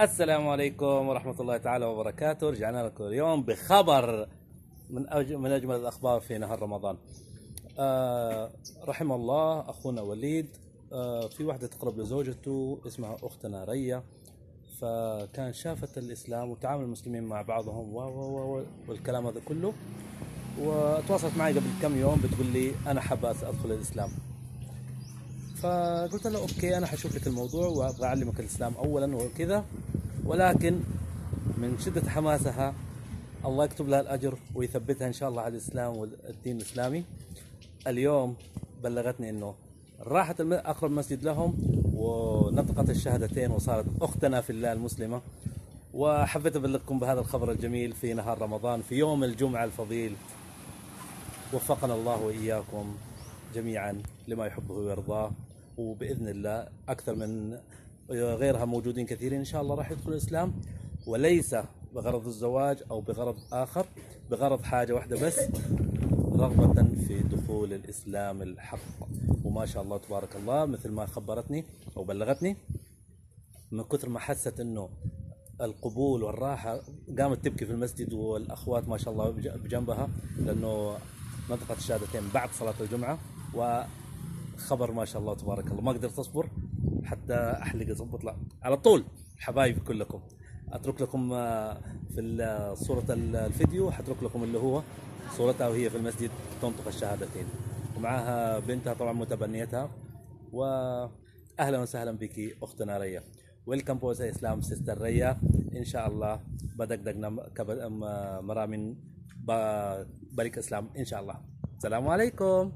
السلام عليكم ورحمة الله تعالى وبركاته. رجعنا لكم اليوم بخبر من أج... من أجمل الأخبار في نهار رمضان. آه رحم الله أخونا وليد. آه في واحدة تقرب لزوجته اسمها أختنا ريا. فكان شافت الإسلام وتعامل المسلمين مع بعضهم و... و... و... والكلام هذا كله. وتواصلت معي قبل كم يوم بتقول لي أنا حابة أدخل الإسلام. فقلت له أوكي أنا حشوف لك الموضوع وأبغى أعلمك الإسلام اولا وكذا. ولكن من شدة حماسها الله يكتب لها الأجر ويثبتها إن شاء الله على الإسلام والدين الإسلامي. اليوم بلغتني إنه راحت أقرب مسجد لهم ونطقت الشهادتين وصارت أختنا في الله المسلمة. وحبيت أبلغكم بهذا الخبر الجميل في نهار رمضان في يوم الجمعة الفضيل. وفقنا الله وإياكم جميعا لما يحبه ويرضاه. وبإذن الله أكثر من غيرها موجودين كثيرين. إن شاء الله راح يدخلوا الإسلام وليس بغرض الزواج أو بغرض آخر بغرض حاجة واحدة بس رغبة في دخول الإسلام الحق. وما شاء الله تبارك الله مثل ما خبرتني أو بلغتني من كثر ما حست إنه القبول والراحة قامت تبكي في المسجد والأخوات ما شاء الله بج- بجنبها لأنه نطقت الشهادتين بعد صلاة الجمعة وخبر ما شاء الله تبارك الله. ما قدرت أصبر حتى أحلق اضبط لا على طول حبايبي كلكم. أترك لكم آه، في ال- صورة ال- الفيديو. حترك لكم اللي هو صورتها وهي في المسجد تنطق الشهادتين. ومعها بنتها طبعا متبنيتها واهلا وسهلا بك أختنا ريا. ويلكم بوز اسلام سيستر ريا. إن شاء الله بدقدقنا كب- م- مرامين بريك إسلام. إن شاء الله. السلام عليكم.